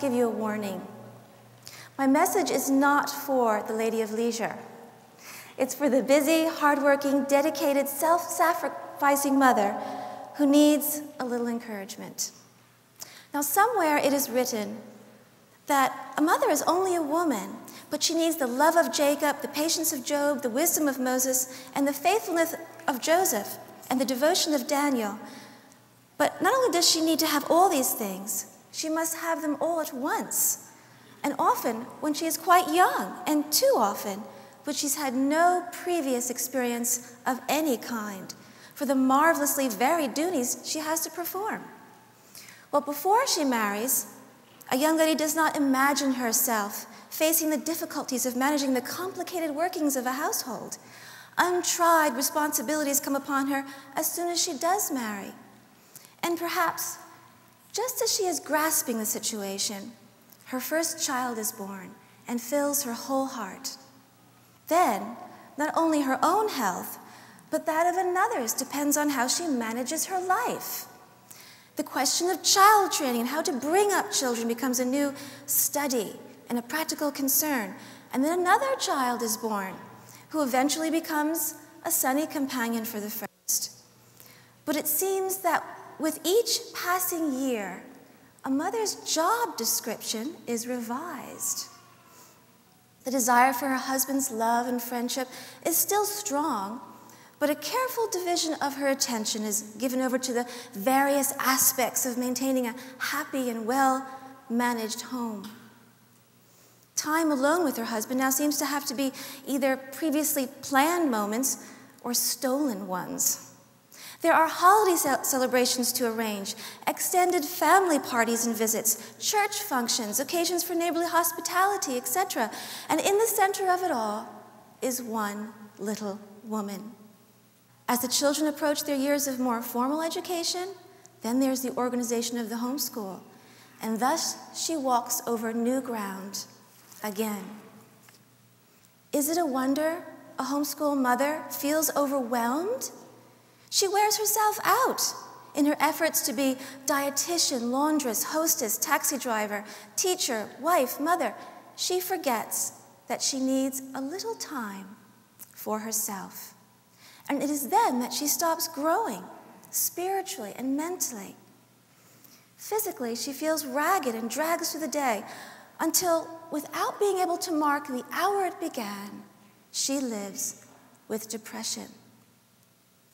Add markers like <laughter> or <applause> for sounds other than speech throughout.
give you a warning. My message is not for the Lady of Leisure. It's for the busy, hardworking, dedicated, self sacrificing mother who needs a little encouragement. Now, somewhere it is written that a mother is only a woman, but she needs the love of Jacob, the patience of Job, the wisdom of Moses, and the faithfulness of Joseph, and the devotion of Daniel. But not only does she need to have all these things, she must have them all at once. And often when she is quite young, and too often when she's had no previous experience of any kind for the marvelously varied duties she has to perform. Well, before she marries, a young lady does not imagine herself facing the difficulties of managing the complicated workings of a household. Untried responsibilities come upon her as soon as she does marry. And perhaps, just as she is grasping the situation, her first child is born and fills her whole heart. Then, not only her own health, but that of another's depends on how she manages her life. The question of child training and how to bring up children becomes a new study and a practical concern. And then another child is born who eventually becomes a sunny companion for the first. But it seems that with each passing year, a mother's job description is revised. The desire for her husband's love and friendship is still strong, but a careful division of her attention is given over to the various aspects of maintaining a happy and well managed home. Time alone with her husband now seems to have to be either previously planned moments or stolen ones. There are holiday celebrations to arrange, extended family parties and visits, church functions, occasions for neighborly hospitality, etc. And in the center of it all is one little woman. As the children approach their years of more formal education, then there's the organization of the homeschool. And thus she walks over new ground again. Is it a wonder a homeschool mother feels overwhelmed? She wears herself out in her efforts to be dietitian, laundress, hostess, taxi driver, teacher, wife, mother. She forgets that she needs a little time for herself. And it is then that she stops growing spiritually and mentally. Physically, she feels ragged and drags through the day until, without being able to mark the hour it began, she lives with depression.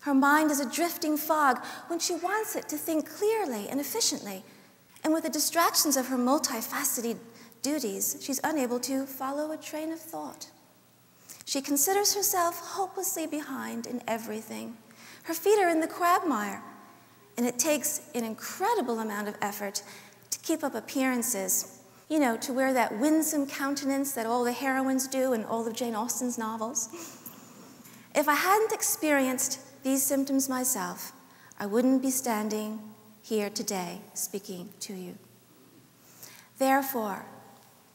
Her mind is a drifting fog when she wants it to think clearly and efficiently. And with the distractions of her multifaceted duties, she's unable to follow a train of thought. She considers herself hopelessly behind in everything. Her feet are in the quagmire, and it takes an incredible amount of effort to keep up appearances. You know, to wear that winsome countenance that all the heroines do in all of Jane Austen's novels. If I hadn't experienced these symptoms myself, I wouldn't be standing here today speaking to you. Therefore,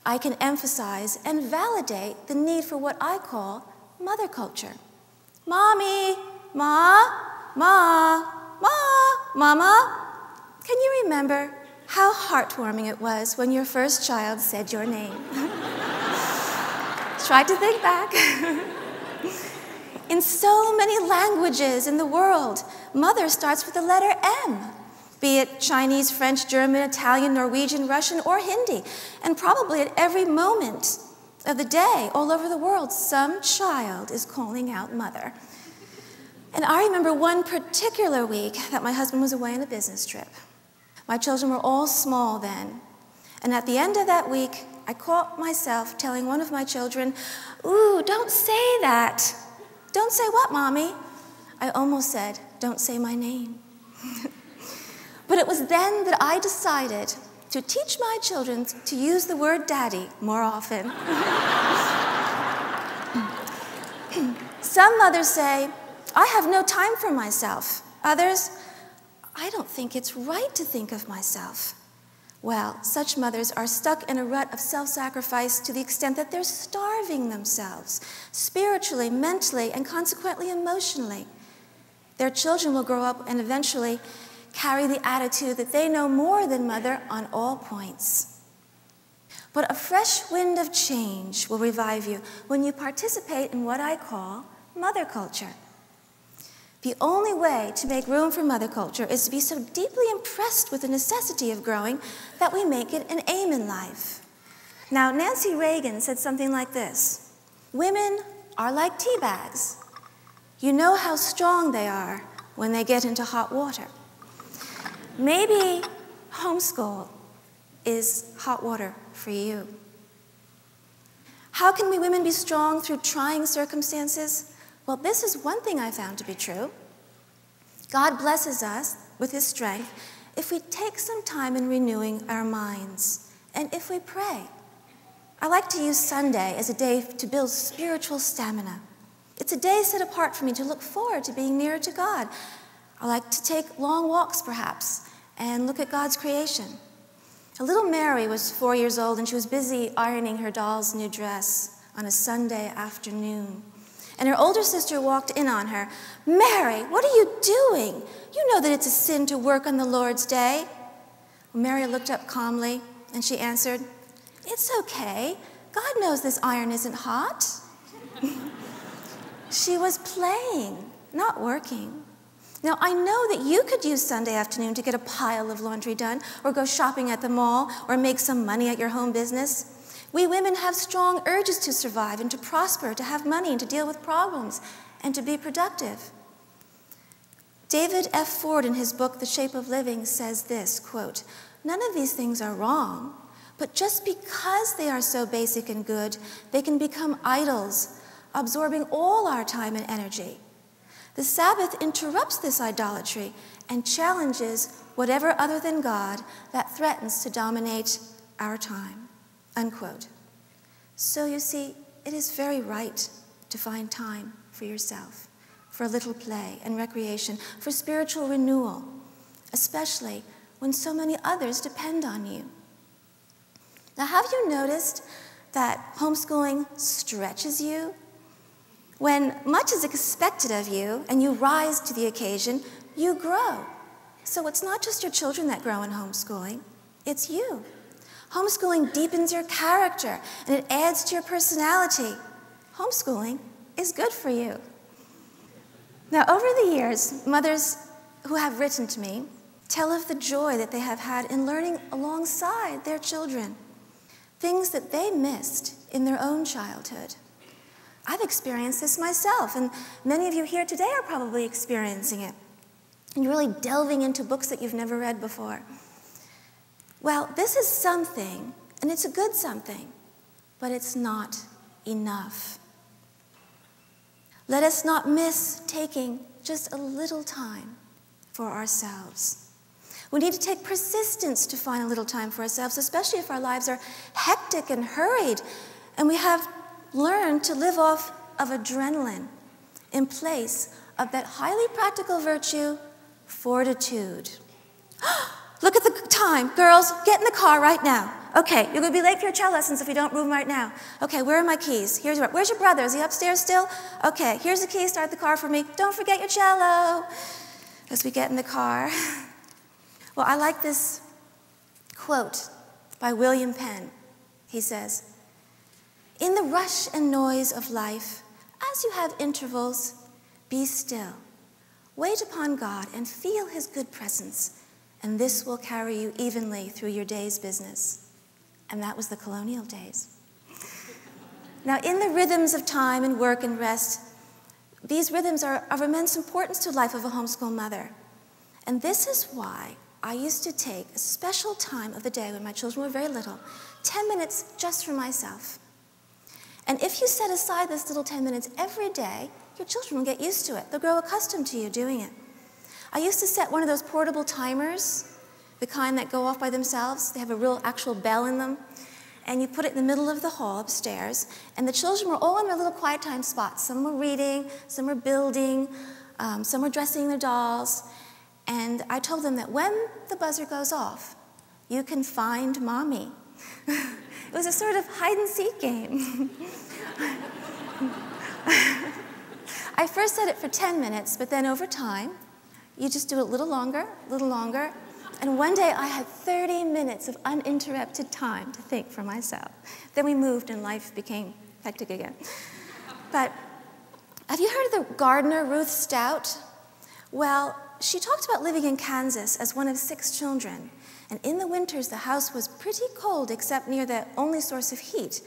I can emphasize and validate the need for what I call mother culture. Mommy, Ma, Ma, Ma, Mama. Can you remember how heartwarming it was when your first child said your name? <laughs> Try to think back. <laughs> in so many languages in the world, mother starts with the letter M be it Chinese, French, German, Italian, Norwegian, Russian, or Hindi. And probably at every moment of the day, all over the world, some child is calling out mother. And I remember one particular week that my husband was away on a business trip. My children were all small then. And at the end of that week, I caught myself telling one of my children, Ooh, don't say that. Don't say what, mommy? I almost said, Don't say my name. <laughs> But it was then that I decided to teach my children to use the word daddy more often. <laughs> Some mothers say, I have no time for myself. Others, I don't think it's right to think of myself. Well, such mothers are stuck in a rut of self sacrifice to the extent that they're starving themselves, spiritually, mentally, and consequently emotionally. Their children will grow up and eventually carry the attitude that they know more than mother on all points. But a fresh wind of change will revive you when you participate in what I call mother culture. The only way to make room for mother culture is to be so deeply impressed with the necessity of growing that we make it an aim in life. Now, Nancy Reagan said something like this Women are like tea bags. You know how strong they are when they get into hot water. Maybe homeschool is hot water for you. How can we women be strong through trying circumstances? Well, this is one thing I found to be true. God blesses us with his strength if we take some time in renewing our minds and if we pray. I like to use Sunday as a day to build spiritual stamina. It's a day set apart for me to look forward to being nearer to God. I like to take long walks, perhaps, and look at God's creation. A little Mary was four years old and she was busy ironing her doll's new dress on a Sunday afternoon. And her older sister walked in on her. Mary, what are you doing? You know that it's a sin to work on the Lord's day. Well, Mary looked up calmly and she answered, It's okay. God knows this iron isn't hot. <laughs> she was playing, not working. Now, I know that you could use Sunday afternoon to get a pile of laundry done, or go shopping at the mall, or make some money at your home business. We women have strong urges to survive and to prosper, to have money and to deal with problems and to be productive. David F. Ford, in his book, The Shape of Living, says this quote, None of these things are wrong, but just because they are so basic and good, they can become idols, absorbing all our time and energy. The Sabbath interrupts this idolatry and challenges whatever other than God that threatens to dominate our time. Unquote. So you see, it is very right to find time for yourself, for a little play and recreation, for spiritual renewal, especially when so many others depend on you. Now, have you noticed that homeschooling stretches you when much is expected of you and you rise to the occasion, you grow. So it's not just your children that grow in homeschooling, it's you. Homeschooling deepens your character and it adds to your personality. Homeschooling is good for you. Now, over the years, mothers who have written to me tell of the joy that they have had in learning alongside their children, things that they missed in their own childhood. I've experienced this myself, and many of you here today are probably experiencing it. And you're really delving into books that you've never read before. Well, this is something, and it's a good something, but it's not enough. Let us not miss taking just a little time for ourselves. We need to take persistence to find a little time for ourselves, especially if our lives are hectic and hurried and we have learned to live off of adrenaline in place of that highly practical virtue, fortitude. <gasps> <gasps> Look at the time. Girls, get in the car right now. Okay, you're going to be late for your cello lessons if you don't move right now. Okay, where are my keys? Here's where, where's your brother? Is he upstairs still? Okay, here's the key. Start the car for me. Don't forget your cello. As we get in the car. <laughs> Well, I like this quote by William Penn. He says, in the rush and noise of life, as you have intervals, be still. Wait upon God and feel His good presence, and this will carry you evenly through your day's business. And that was the colonial days. Now, in the rhythms of time and work and rest, these rhythms are of immense importance to the life of a homeschool mother. And this is why I used to take a special time of the day when my children were very little, 10 minutes just for myself. And if you set aside this little 10 minutes every day, your children will get used to it. They'll grow accustomed to you doing it. I used to set one of those portable timers, the kind that go off by themselves. They have a real actual bell in them. And you put it in the middle of the hall upstairs. And the children were all in their little quiet time spots. Some were reading, some were building, um, some were dressing their dolls. And I told them that when the buzzer goes off, you can find mommy. <laughs> it was a sort of hide and seek game. <laughs> I first said it for 10 minutes, but then over time, you just do it a little longer, a little longer. And one day I had 30 minutes of uninterrupted time to think for myself. Then we moved and life became hectic again. But have you heard of the gardener Ruth Stout? Well, she talked about living in Kansas as one of six children. And in the winters, the house was pretty cold except near the only source of heat,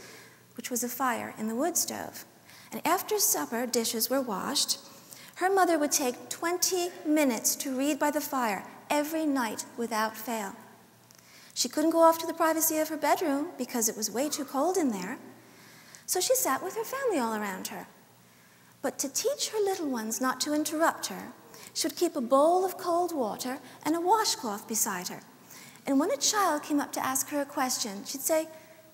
which was a fire in the wood stove. And after supper, dishes were washed. Her mother would take 20 minutes to read by the fire every night without fail. She couldn't go off to the privacy of her bedroom because it was way too cold in there. So she sat with her family all around her. But to teach her little ones not to interrupt her, she would keep a bowl of cold water and a washcloth beside her. And when a child came up to ask her a question, she'd say,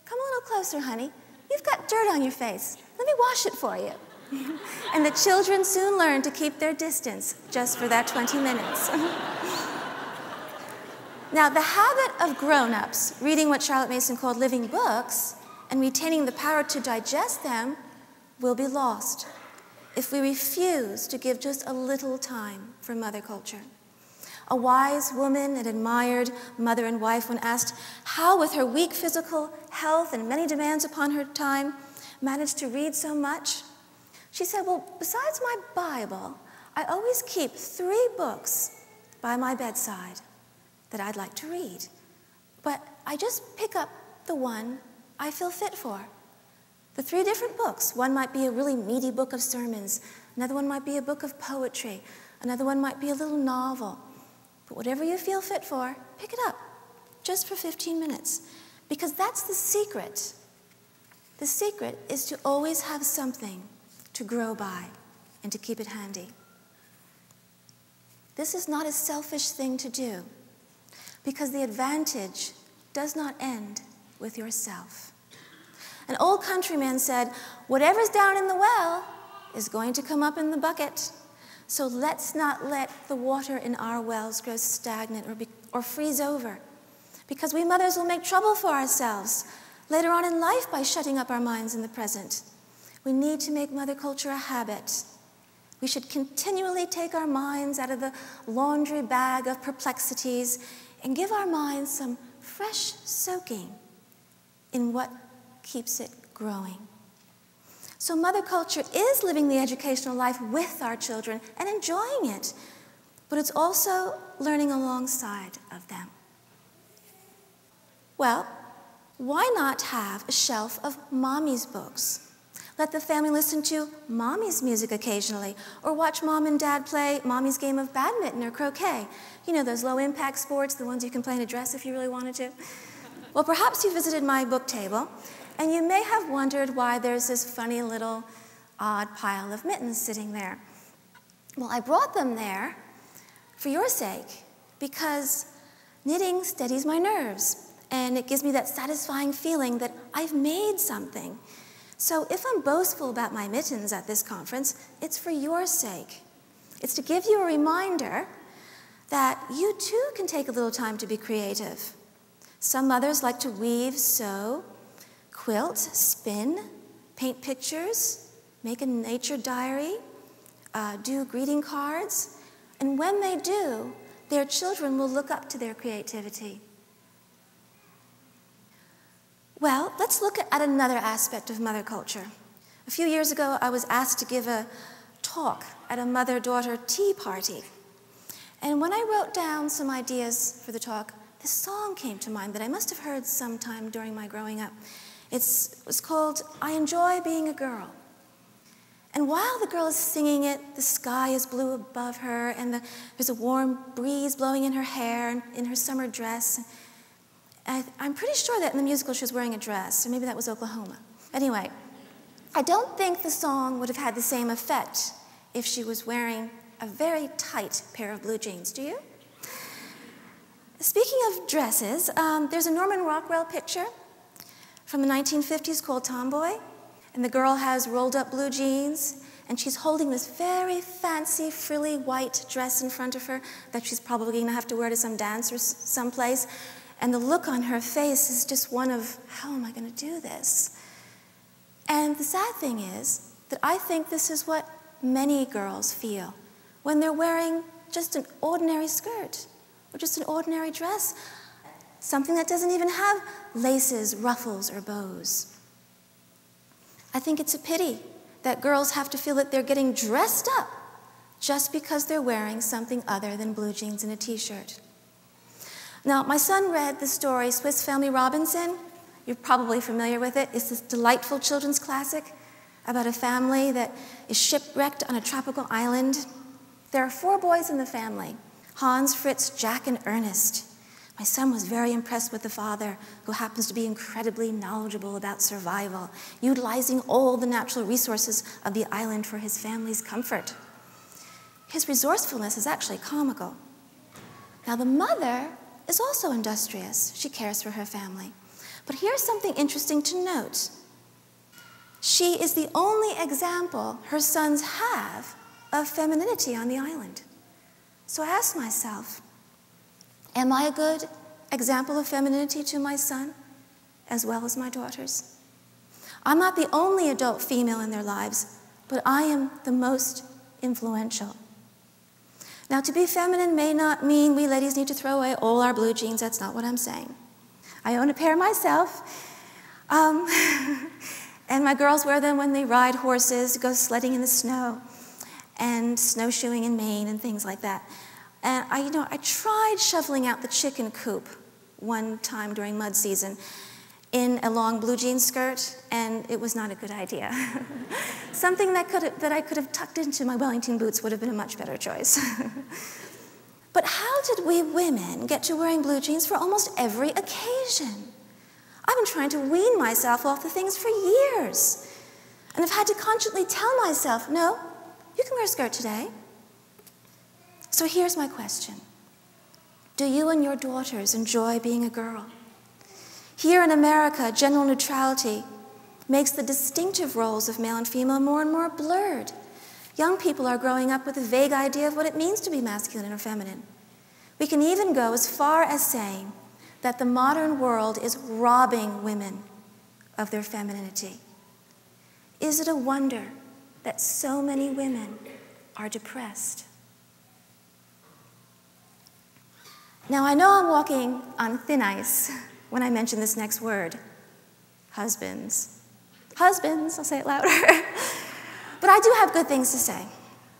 Come a little closer, honey. You've got dirt on your face. Let me wash it for you. <laughs> and the children soon learned to keep their distance just for that 20 minutes. <laughs> now, the habit of grown ups reading what Charlotte Mason called living books and retaining the power to digest them will be lost if we refuse to give just a little time for mother culture. A wise woman and admired mother and wife, when asked how, with her weak physical health and many demands upon her time, managed to read so much, she said, Well, besides my Bible, I always keep three books by my bedside that I'd like to read. But I just pick up the one I feel fit for. The three different books one might be a really meaty book of sermons, another one might be a book of poetry, another one might be a little novel. But whatever you feel fit for, pick it up just for 15 minutes. Because that's the secret. The secret is to always have something to grow by and to keep it handy. This is not a selfish thing to do because the advantage does not end with yourself. An old countryman said, Whatever's down in the well is going to come up in the bucket. So let's not let the water in our wells grow stagnant or, be, or freeze over, because we mothers will make trouble for ourselves later on in life by shutting up our minds in the present. We need to make mother culture a habit. We should continually take our minds out of the laundry bag of perplexities and give our minds some fresh soaking in what keeps it growing. So, mother culture is living the educational life with our children and enjoying it, but it's also learning alongside of them. Well, why not have a shelf of mommy's books? Let the family listen to mommy's music occasionally, or watch mom and dad play mommy's game of badminton or croquet. You know, those low impact sports, the ones you can play in a dress if you really wanted to. Well, perhaps you visited my book table and you may have wondered why there's this funny little odd pile of mittens sitting there. Well, I brought them there for your sake because knitting steadies my nerves and it gives me that satisfying feeling that I've made something. So if I'm boastful about my mittens at this conference, it's for your sake. It's to give you a reminder that you too can take a little time to be creative. Some mothers like to weave, sew, quilt, spin, paint pictures, make a nature diary, uh, do greeting cards. And when they do, their children will look up to their creativity. Well, let's look at another aspect of mother culture. A few years ago, I was asked to give a talk at a mother daughter tea party. And when I wrote down some ideas for the talk, this song came to mind that I must have heard sometime during my growing up. It's, it was called I Enjoy Being a Girl. And while the girl is singing it, the sky is blue above her, and the, there's a warm breeze blowing in her hair and in her summer dress. I, I'm pretty sure that in the musical she was wearing a dress, or maybe that was Oklahoma. Anyway, I don't think the song would have had the same effect if she was wearing a very tight pair of blue jeans. Do you? Speaking of dresses, um, there's a Norman Rockwell picture from the 1950s called Tomboy. And the girl has rolled up blue jeans, and she's holding this very fancy, frilly white dress in front of her that she's probably going to have to wear to some dance or someplace. And the look on her face is just one of, how am I going to do this? And the sad thing is that I think this is what many girls feel when they're wearing just an ordinary skirt or just an ordinary dress, something that doesn't even have laces, ruffles, or bows. I think it's a pity that girls have to feel that they're getting dressed up just because they're wearing something other than blue jeans and a t shirt. Now, my son read the story Swiss Family Robinson. You're probably familiar with it. It's this delightful children's classic about a family that is shipwrecked on a tropical island. There are four boys in the family Hans, Fritz, Jack, and Ernest. My son was very impressed with the father, who happens to be incredibly knowledgeable about survival, utilizing all the natural resources of the island for his family's comfort. His resourcefulness is actually comical. Now, the mother is also industrious. She cares for her family. But here's something interesting to note she is the only example her sons have of femininity on the island. So I asked myself, am I a good example of femininity to my son as well as my daughters? I'm not the only adult female in their lives, but I am the most influential. Now, to be feminine may not mean we ladies need to throw away all our blue jeans. That's not what I'm saying. I own a pair myself. Um, <laughs> and my girls wear them when they ride horses, go sledding in the snow, and snowshoeing in Maine and things like that. And I, you know, I tried shoveling out the chicken coop one time during mud season in a long blue jean skirt, and it was not a good idea. <laughs> Something that, could that I could have tucked into my Wellington boots would have been a much better choice. <laughs> but how did we women get to wearing blue jeans for almost every occasion? I've been trying to wean myself off the things for years. And I've had to consciously tell myself, no, you can wear a skirt today. So here's my question Do you and your daughters enjoy being a girl? Here in America, gender neutrality makes the distinctive roles of male and female more and more blurred. Young people are growing up with a vague idea of what it means to be masculine or feminine. We can even go as far as saying that the modern world is robbing women of their femininity. Is it a wonder that so many women are depressed? Now, I know I'm walking on thin ice <laughs> when I mention this next word husbands. Husbands, I'll say it louder. <laughs> but I do have good things to say.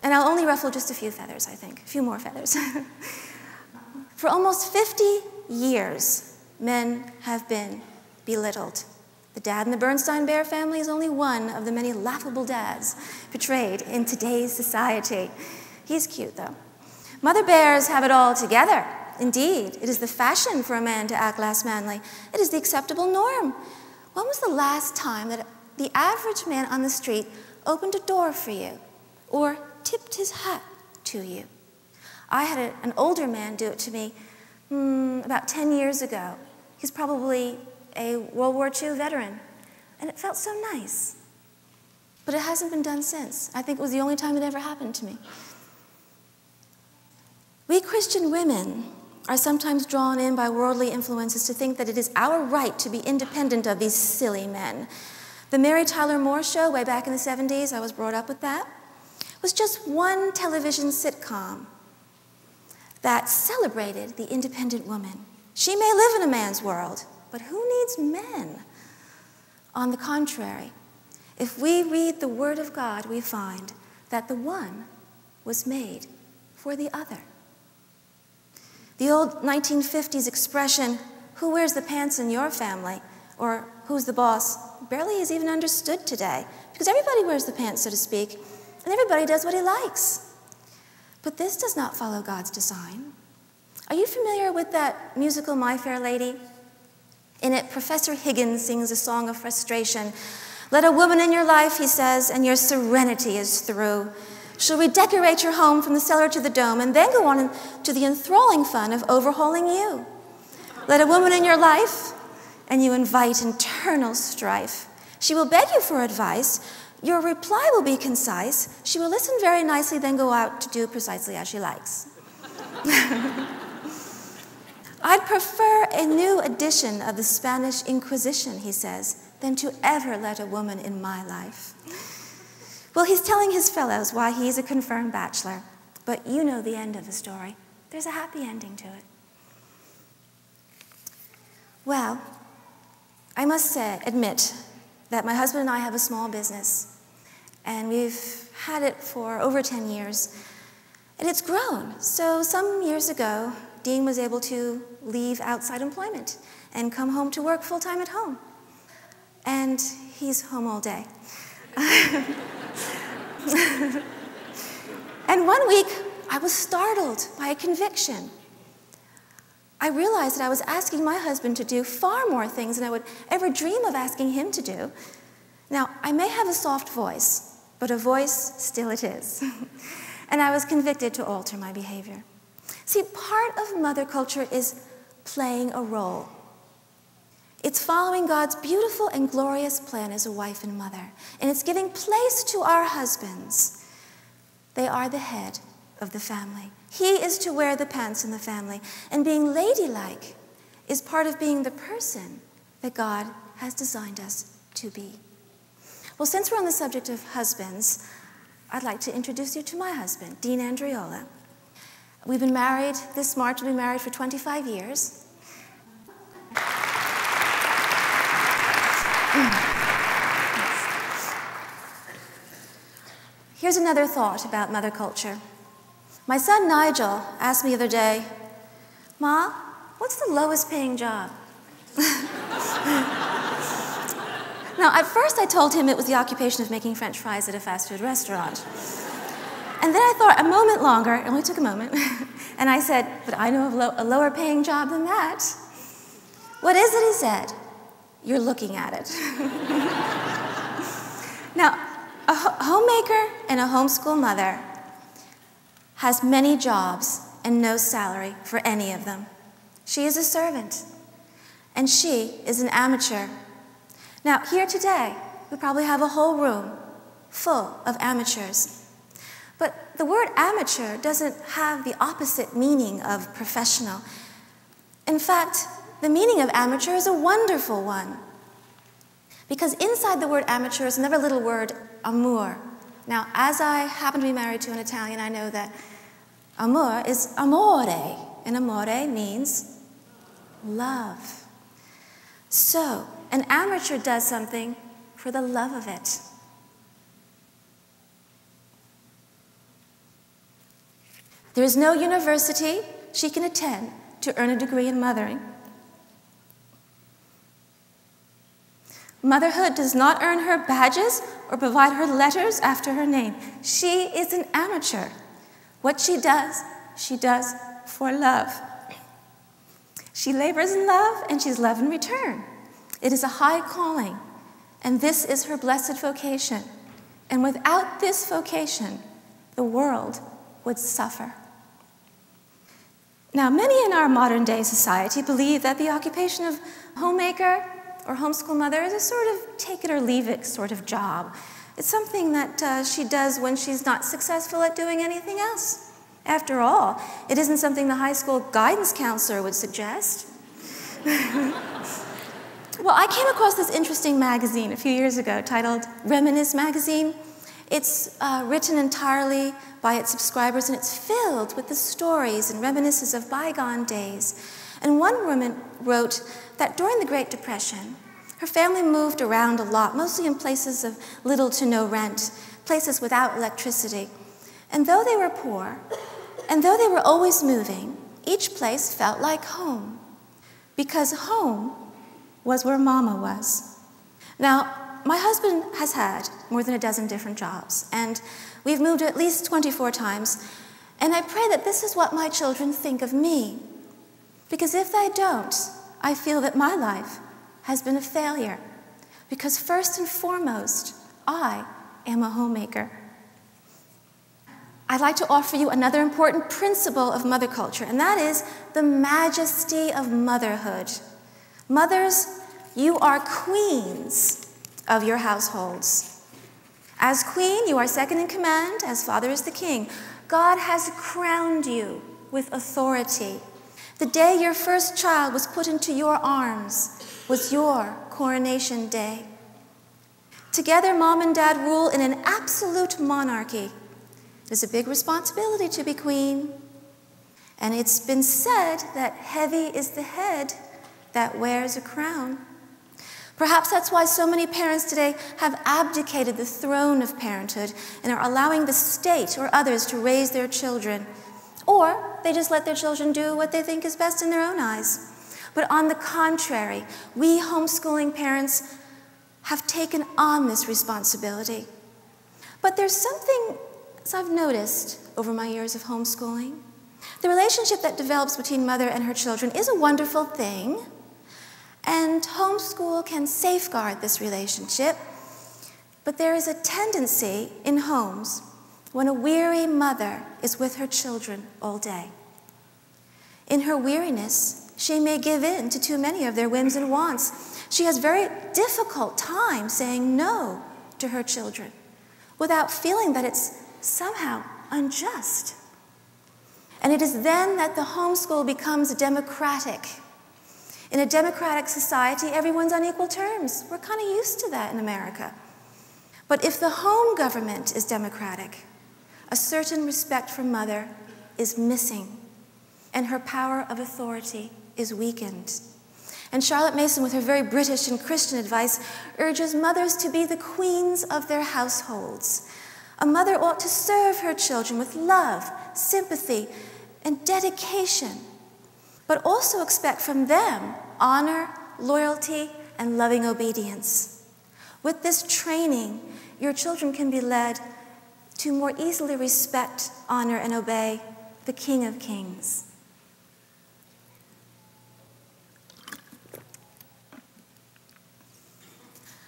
And I'll only ruffle just a few feathers, I think, a few more feathers. <laughs> For almost 50 years, men have been belittled. The dad in the Berenstain Bear family is only one of the many laughable dads portrayed in today's society. He's cute, though. Mother bears have it all together. Indeed, it is the fashion for a man to act less manly. It is the acceptable norm. When was the last time that the average man on the street opened a door for you or tipped his hat to you? I had a, an older man do it to me mm, about 10 years ago. He's probably a World War II veteran, and it felt so nice. But it hasn't been done since. I think it was the only time it ever happened to me. We Christian women are sometimes drawn in by worldly influences to think that it is our right to be independent of these silly men. The Mary Tyler Moore Show, way back in the 70s, I was brought up with that, was just one television sitcom that celebrated the independent woman. She may live in a man's world, but who needs men? On the contrary, if we read the Word of God, we find that the one was made for the other. The old 1950s expression, who wears the pants in your family, or who's the boss, barely is even understood today because everybody wears the pants, so to speak, and everybody does what he likes. But this does not follow God's design. Are you familiar with that musical My Fair Lady? In it, Professor Higgins sings a song of frustration. Let a woman in your life, he says, and your serenity is through. Shall we decorate your home from the cellar to the dome and then go on to the enthralling fun of overhauling you? Let a woman in your life, and you invite internal strife. She will beg you for advice. Your reply will be concise. She will listen very nicely, then go out to do precisely as she likes. <laughs> I'd prefer a new edition of the Spanish Inquisition, he says, than to ever let a woman in my life. Well, he's telling his fellows why he's a confirmed bachelor, but you know the end of the story. There's a happy ending to it. Well, I must say, admit that my husband and I have a small business, and we've had it for over 10 years, and it's grown. So some years ago, Dean was able to leave outside employment and come home to work full time at home. And he's home all day. <laughs> <laughs> and one week, I was startled by a conviction. I realized that I was asking my husband to do far more things than I would ever dream of asking him to do. Now, I may have a soft voice, but a voice still it is. <laughs> and I was convicted to alter my behavior. See, part of mother culture is playing a role. It's following God's beautiful and glorious plan as a wife and mother, and it's giving place to our husbands. They are the head of the family. He is to wear the pants in the family, and being ladylike is part of being the person that God has designed us to be. Well, since we're on the subject of husbands, I'd like to introduce you to my husband, Dean Andreola. We've been married, this March, we've been married for 25 years. Here's another thought about mother culture. My son Nigel asked me the other day, Ma, what's the lowest paying job? <laughs> now, at first I told him it was the occupation of making french fries at a fast food restaurant. And then I thought a moment longer, it only took a moment, <laughs> and I said, But I know of lo- a lower paying job than that. What is it? He said, You're looking at it. <laughs> now, a homemaker and a homeschool mother has many jobs and no salary for any of them. She is a servant, and she is an amateur. Now, here today, we probably have a whole room full of amateurs. But the word amateur doesn't have the opposite meaning of professional. In fact, the meaning of amateur is a wonderful one. Because inside the word amateur is another little word, amour. Now, as I happen to be married to an Italian, I know that amour is amore, and amore means love. So, an amateur does something for the love of it. There is no university she can attend to earn a degree in mothering. Motherhood does not earn her badges or provide her letters after her name. She is an amateur. What she does, she does for love. She labors in love and she's love in return. It is a high calling, and this is her blessed vocation. And without this vocation, the world would suffer. Now, many in our modern day society believe that the occupation of homemaker or homeschool mother is a sort of take it or leave it sort of job. It's something that uh, she does when she's not successful at doing anything else. After all, it isn't something the high school guidance counselor would suggest. <laughs> well, I came across this interesting magazine a few years ago titled Reminisce Magazine. It's uh, written entirely by its subscribers and it's filled with the stories and reminiscences of bygone days. And one woman wrote that during the Great Depression, her family moved around a lot, mostly in places of little to no rent, places without electricity. And though they were poor, and though they were always moving, each place felt like home. Because home was where Mama was. Now, my husband has had more than a dozen different jobs, and we've moved at least 24 times. And I pray that this is what my children think of me. Because if they don't, I feel that my life has been a failure. Because first and foremost, I am a homemaker. I'd like to offer you another important principle of mother culture, and that is the majesty of motherhood. Mothers, you are queens of your households. As queen, you are second in command, as father is the king. God has crowned you with authority. The day your first child was put into your arms was your coronation day. Together, mom and dad rule in an absolute monarchy. It's a big responsibility to be queen. And it's been said that heavy is the head that wears a crown. Perhaps that's why so many parents today have abdicated the throne of parenthood and are allowing the state or others to raise their children. Or they just let their children do what they think is best in their own eyes. But on the contrary, we homeschooling parents have taken on this responsibility. But there's something, as I've noticed over my years of homeschooling, the relationship that develops between mother and her children is a wonderful thing, and homeschool can safeguard this relationship. But there is a tendency in homes when a weary mother is with her children all day. In her weariness, she may give in to too many of their whims and wants. She has very difficult time saying no to her children without feeling that it's somehow unjust. And it is then that the homeschool becomes democratic. In a democratic society, everyone's on equal terms. We're kind of used to that in America. But if the home government is democratic, a certain respect for mother is missing, and her power of authority is weakened. And Charlotte Mason, with her very British and Christian advice, urges mothers to be the queens of their households. A mother ought to serve her children with love, sympathy, and dedication, but also expect from them honor, loyalty, and loving obedience. With this training, your children can be led to more easily respect, honor, and obey the King of Kings.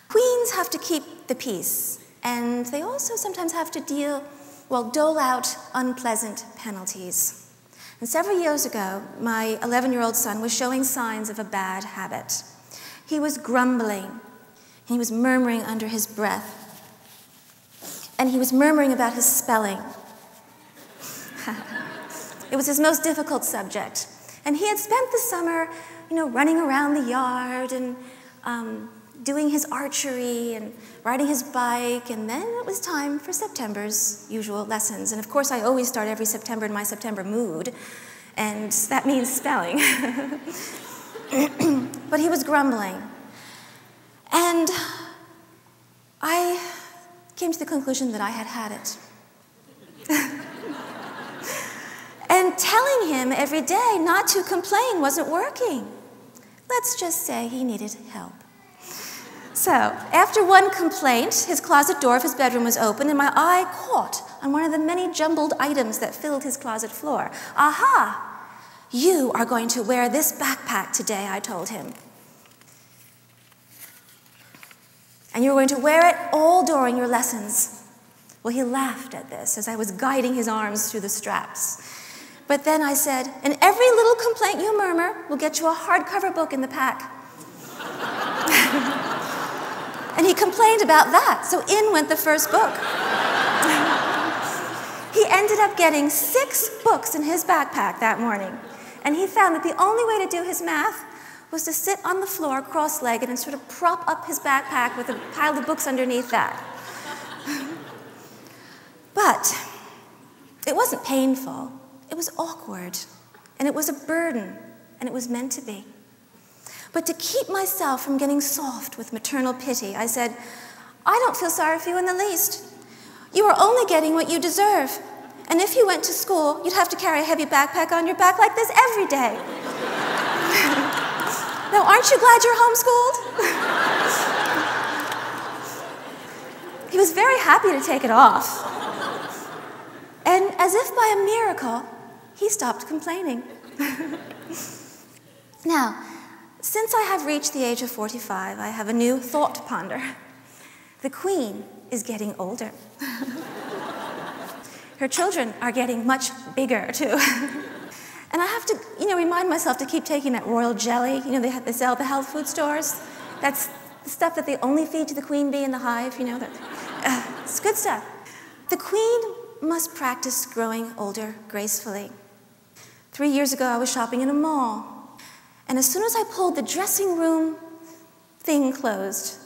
Queens have to keep the peace, and they also sometimes have to deal, well, dole out unpleasant penalties. And several years ago, my 11 year old son was showing signs of a bad habit. He was grumbling, he was murmuring under his breath, and he was murmuring about his spelling. it was his most difficult subject. And he had spent the summer, you know, running around the yard and um, doing his archery and riding his bike, and then it was time for September's usual lessons. And of course, I always start every September in my September mood, and that means spelling. <laughs> but he was grumbling. And I came to the conclusion that I had had it. <laughs> and telling him every day not to complain wasn't working. Let's just say he needed help. So, after one complaint, his closet door of his bedroom was open, and my eye caught on one of the many jumbled items that filled his closet floor. Aha! You are going to wear this backpack today, I told him. And you're going to wear it all during your lessons. Well, he laughed at this as I was guiding his arms through the straps. But then I said, And every little complaint you murmur will get you a hardcover book in the pack. <laughs> And he complained about that. So in went the first book. <laughs> he ended up getting six books in his backpack that morning. And he found that the only way to do his math was to sit on the floor cross legged and sort of prop up his backpack with a pile of books underneath that. <laughs> but it wasn't painful, it was awkward, and it was a burden, and it was meant to be. But to keep myself from getting soft with maternal pity, I said, I don't feel sorry for you in the least. You are only getting what you deserve. And if you went to school, you'd have to carry a heavy backpack on your back like this every day. <laughs> now, aren't you glad you're homeschooled? he was very happy to take it off. And as if by a miracle, he stopped complaining. <laughs> now, since I have reached the age of 45, I have a new thought to ponder. The queen is getting older. <laughs> Her children are getting much bigger, too. <laughs> and I have to, you know, remind myself to keep taking that royal jelly. You know, they, have, they sell the health food stores. That's the stuff that they only feed to the queen bee in the hive, you know. That, uh, it's good stuff. The queen must practice growing older gracefully. Three years ago, I was shopping in a mall. And as soon as I pulled the dressing room thing closed,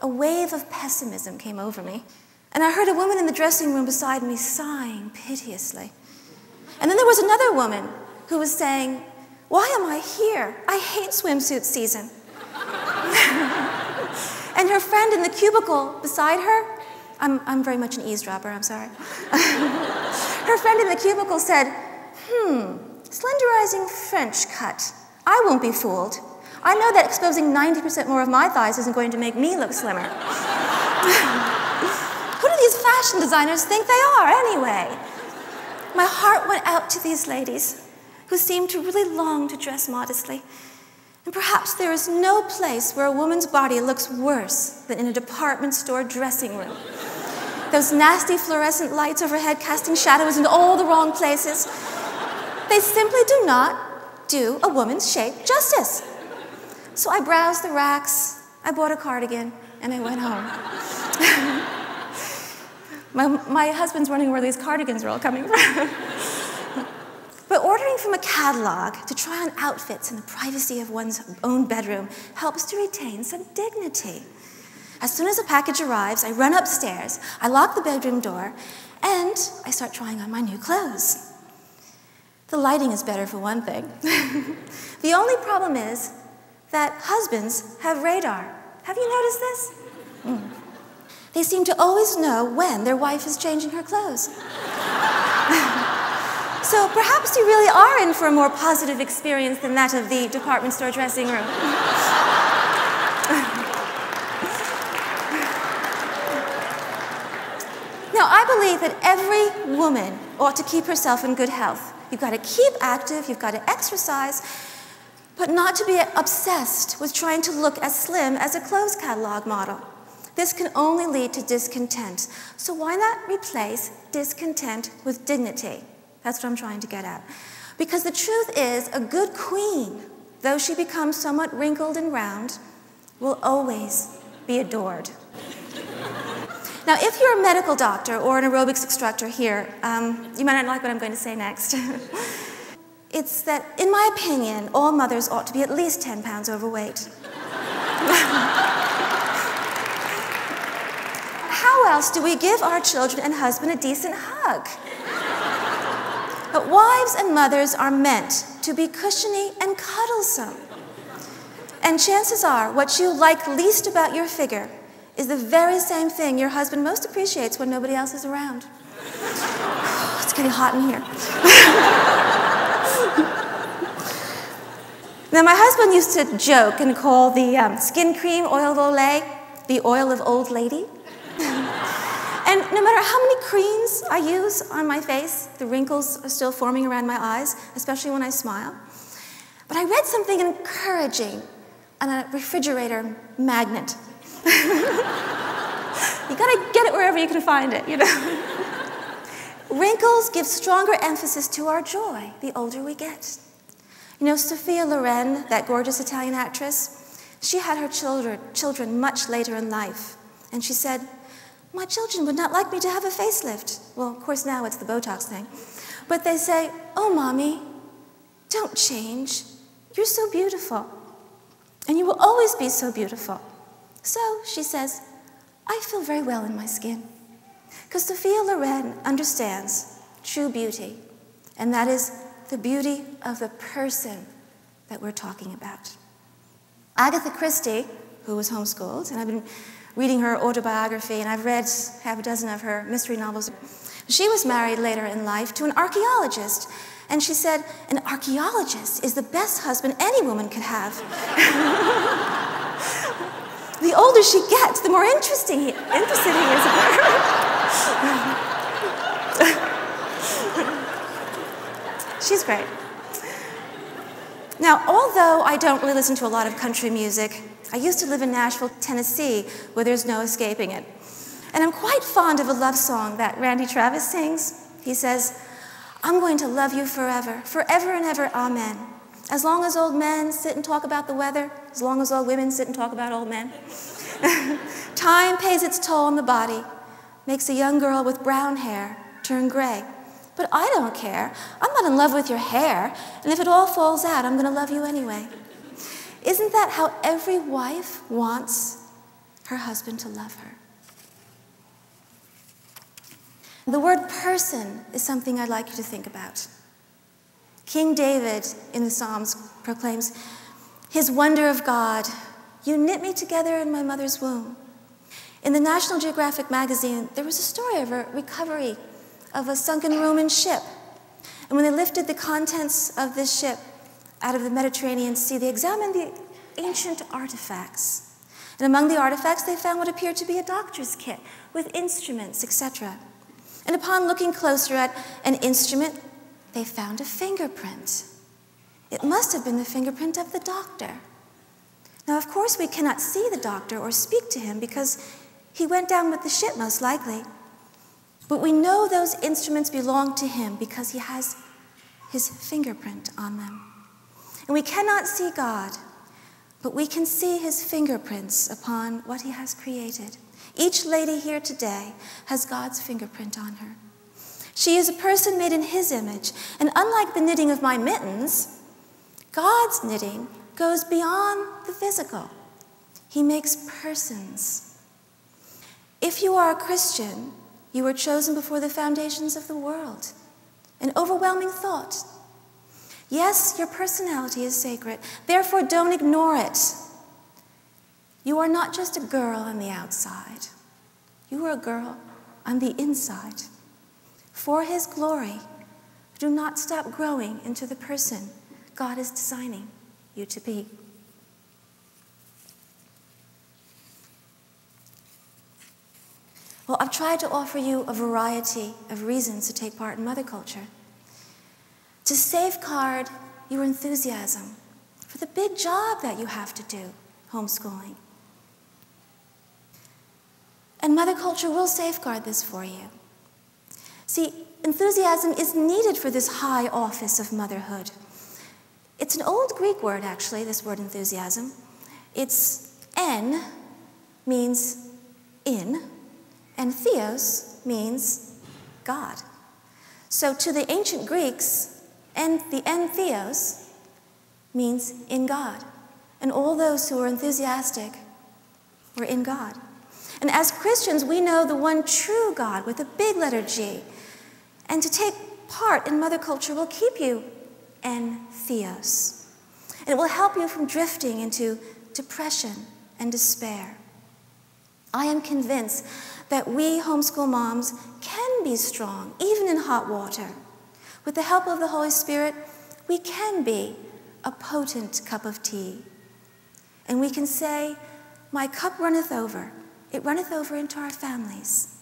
a wave of pessimism came over me. And I heard a woman in the dressing room beside me sighing piteously. And then there was another woman who was saying, Why am I here? I hate swimsuit season. <laughs> and her friend in the cubicle beside her, I'm, I'm very much an eavesdropper, I'm sorry. <laughs> her friend in the cubicle said, Hmm, slenderizing French cut. I won't be fooled. I know that exposing 90% more of my thighs isn't going to make me look slimmer. <laughs> Who do these fashion designers think they are, anyway? My heart went out to these ladies who seemed to really long to dress modestly. And perhaps there is no place where a woman's body looks worse than in a department store dressing room. Those nasty fluorescent lights overhead casting shadows in all the wrong places. They simply do not do a woman's shape justice. So I browsed the racks, I bought a cardigan, and I went home. <laughs> my, my husband's wondering where these cardigans are all coming from. <laughs> but ordering from a catalog to try on outfits in the privacy of one's own bedroom helps to retain some dignity. As soon as the package arrives, I run upstairs, I lock the bedroom door, and I start trying on my new clothes. The lighting is better for one thing. <laughs> the only problem is that husbands have radar. Have you noticed this? Mm. They seem to always know when their wife is changing her clothes. <laughs> so perhaps you really are in for a more positive experience than that of the department store dressing room. <laughs> now, I believe that every woman ought to keep herself in good health. You've got to keep active, you've got to exercise, but not to be obsessed with trying to look as slim as a clothes catalog model. This can only lead to discontent. So why not replace discontent with dignity? That's what I'm trying to get at. Because the truth is, a good queen, though she becomes somewhat wrinkled and round, will always be adored. Now, if you're a medical doctor or an aerobics instructor here, um, you might not like what I'm going to say next. <laughs> it's that, in my opinion, all mothers ought to be at least 10 pounds overweight. <laughs> How else do we give our children and husband a decent hug? But wives and mothers are meant to be cushiony and cuddlesome. And chances are, what you like least about your figure is the very same thing your husband most appreciates when nobody else is around. <sighs> it's getting hot in here. <laughs> now, my husband used to joke and call the um, skin cream oil of Olay the oil of old lady. <laughs> and no matter how many creams I use on my face, the wrinkles are still forming around my eyes, especially when I smile. But I read something encouraging on a refrigerator magnet <laughs> you gotta get it wherever you can find it, you know? <laughs> Wrinkles give stronger emphasis to our joy the older we get. You know, Sophia Loren, that gorgeous Italian actress, she had her children, children much later in life. And she said, My children would not like me to have a facelift. Well, of course, now it's the Botox thing. But they say, Oh, mommy, don't change. You're so beautiful. And you will always be so beautiful. So, she says, I feel very well in my skin. Because Sophia Loren understands true beauty, and that is the beauty of the person that we're talking about. Agatha Christie, who was homeschooled, and I've been reading her autobiography, and I've read half a dozen of her mystery novels. She was married later in life to an archaeologist, and she said, An archaeologist is the best husband any woman could have. <laughs> the older she gets, the more interesting he, interested he is. <laughs> She's great. Now, although I don't really listen to a lot of country music, I used to live in Nashville, Tennessee, where there's no escaping it. And I'm quite fond of a love song that Randy Travis sings. He says, I'm going to love you forever, forever and ever, amen. As long as old men sit and talk about the weather, as long as old women sit and talk about old men. <laughs> Time pays its toll on the body, makes a young girl with brown hair turn gray. But I don't care. I'm not in love with your hair, and if it all falls out, I'm going to love you anyway. Isn't that how every wife wants her husband to love her? The word person is something I'd like you to think about. King David in the Psalms proclaims, His wonder of God, you knit me together in my mother's womb. In the National Geographic magazine, there was a story of a recovery of a sunken Roman ship. And when they lifted the contents of this ship out of the Mediterranean Sea, they examined the ancient artifacts. And among the artifacts, they found what appeared to be a doctor's kit with instruments, etc. And upon looking closer at an instrument, they found a fingerprint. It must have been the fingerprint of the doctor. Now, of course, we cannot see the doctor or speak to him because he went down with the ship, most likely. But we know those instruments belong to him because he has his fingerprint on them. And we cannot see God, but we can see his fingerprints upon what he has created. Each lady here today has God's fingerprint on her. She is a person made in his image, and unlike the knitting of my mittens, God's knitting goes beyond the physical. He makes persons. If you are a Christian, you were chosen before the foundations of the world. An overwhelming thought. Yes, your personality is sacred. Therefore, don't ignore it. You are not just a girl on the outside, you are a girl on the inside. For His glory, do not stop growing into the person God is designing you to be. Well, I've tried to offer you a variety of reasons to take part in mother culture. To safeguard your enthusiasm for the big job that you have to do, homeschooling. And mother culture will safeguard this for you. See, enthusiasm is needed for this high office of motherhood. It's an old Greek word, actually, this word enthusiasm. It's en means in, and theos means God. So to the ancient Greeks, and the en theos means in God. And all those who are enthusiastic were in God. And as Christians, we know the one true God with a big letter G. And to take part in mother culture will keep you en theos. And it will help you from drifting into depression and despair. I am convinced that we homeschool moms can be strong, even in hot water. With the help of the Holy Spirit, we can be a potent cup of tea. And we can say, My cup runneth over. It runneth over into our families.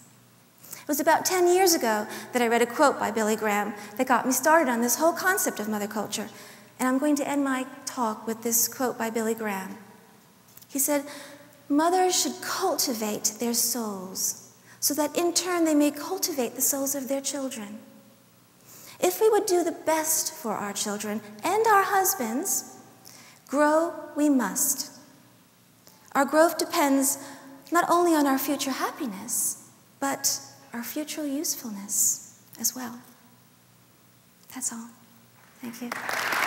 It was about 10 years ago that I read a quote by Billy Graham that got me started on this whole concept of mother culture. And I'm going to end my talk with this quote by Billy Graham. He said, Mothers should cultivate their souls so that in turn they may cultivate the souls of their children. If we would do the best for our children and our husbands, grow we must. Our growth depends not only on our future happiness, but our future usefulness as well. That's all. Thank you.